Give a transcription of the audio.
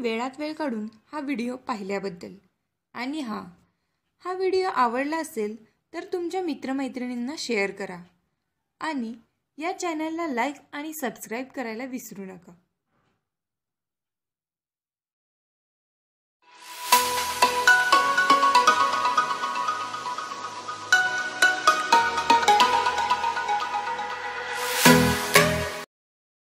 वेळात वेळ काढून हा व्हिडिओ पाहिल्याबद्दल. आणि हा हा व्हिडिओ आवडला असेल तर तुमच्या मित्रमैत्रिणींना शेअर करा. आणि या चॅनलला लाईक आणि सबस्क्राईब करायला विसरू नका.